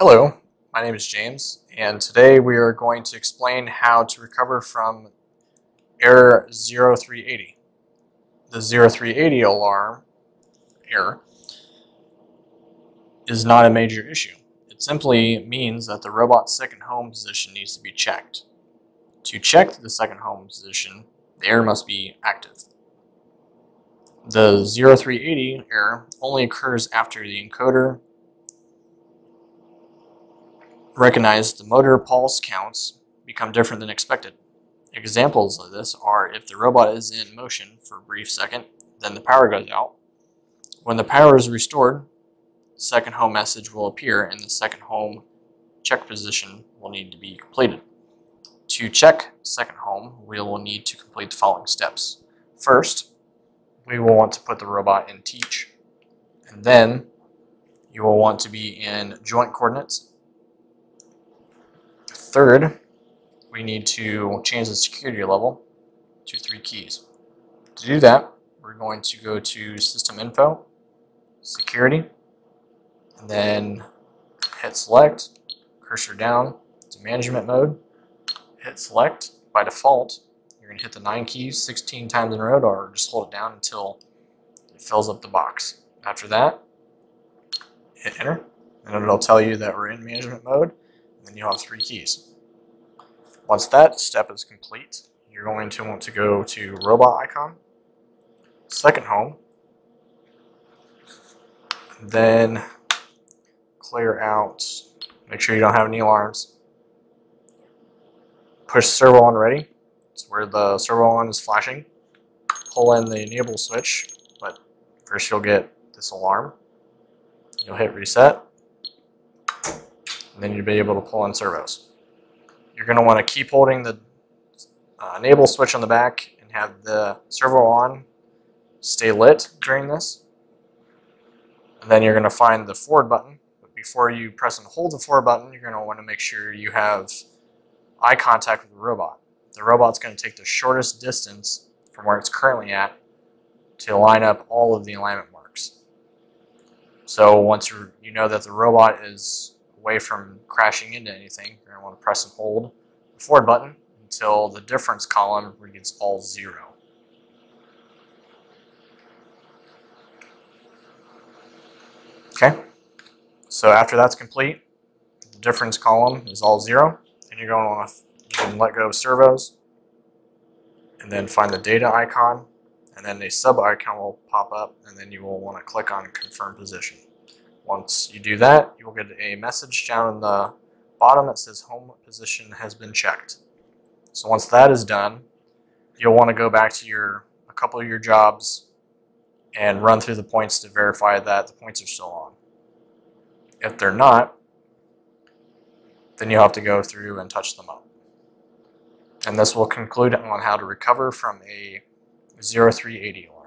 Hello, my name is James, and today we are going to explain how to recover from error 0380. The 0380 alarm error is not a major issue. It simply means that the robot's second home position needs to be checked. To check the second home position, the error must be active. The 0380 error only occurs after the encoder recognizes the motor pulse counts become different than expected. Examples of this are if the robot is in motion for a brief second, then the power goes out. When the power is restored, second home message will appear and the second home check position will need to be completed. To check second home, we will need to complete the following steps. First, we will want to put the robot in teach. And then you will want to be in joint coordinates. Third, we need to change the security level to three keys. To do that, we're going to go to System Info, Security, and then hit Select, cursor down to Management Mode, hit Select. By default, you're going to hit the 9 keys 16 times in a row or just hold it down until it fills up the box. After that, hit enter and it'll tell you that we're in management mode then you'll have three keys. Once that step is complete, you're going to want to go to robot icon, second home, then clear out, make sure you don't have any alarms, push servo on ready, it's where the servo on is flashing. Pull in the enable switch, but first you'll get this alarm. You'll hit reset, then you'll be able to pull in servos. You're going to want to keep holding the uh, enable switch on the back and have the servo on stay lit during this. And then you're going to find the forward button. But before you press and hold the forward button, you're going to want to make sure you have eye contact with the robot the robot's going to take the shortest distance from where it's currently at to line up all of the alignment marks. So once you know that the robot is away from crashing into anything, you're going to want to press and hold the forward button until the difference column reads all zero. Okay, so after that's complete, the difference column is all zero, and you're going to want to you can let go of servos and then find the data icon and then a sub icon will pop up and then you will want to click on confirm position. Once you do that, you will get a message down in the bottom that says home position has been checked. So once that is done, you'll want to go back to your a couple of your jobs and run through the points to verify that the points are still on. If they're not, then you'll have to go through and touch them up. And this will conclude on how to recover from a 0380 alarm.